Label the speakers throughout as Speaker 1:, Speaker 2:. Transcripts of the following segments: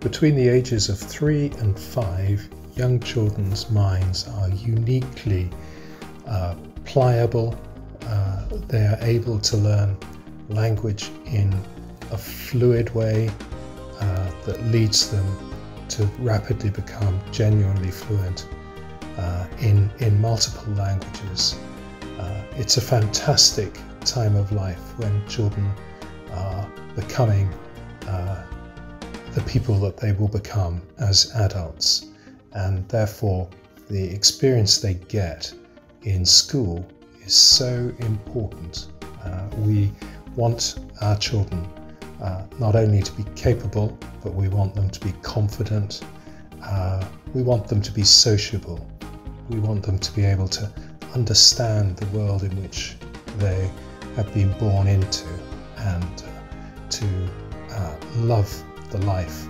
Speaker 1: Between the ages of three and five, young children's minds are uniquely uh, pliable. Uh, they are able to learn language in a fluid way uh, that leads them to rapidly become genuinely fluent uh, in, in multiple languages. Uh, it's a fantastic time of life when children are becoming the people that they will become as adults, and therefore the experience they get in school is so important. Uh, we want our children uh, not only to be capable, but we want them to be confident. Uh, we want them to be sociable. We want them to be able to understand the world in which they have been born into and uh, to uh, love the life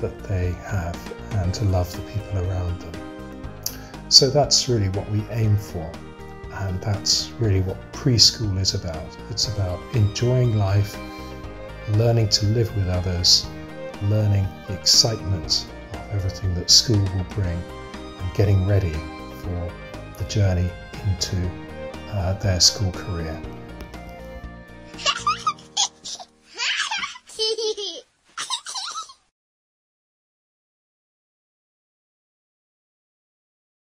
Speaker 1: that they have and to love the people around them. So that's really what we aim for, and that's really what preschool is about. It's about enjoying life, learning to live with others, learning the excitement of everything that school will bring, and getting ready for the journey into uh, their school career.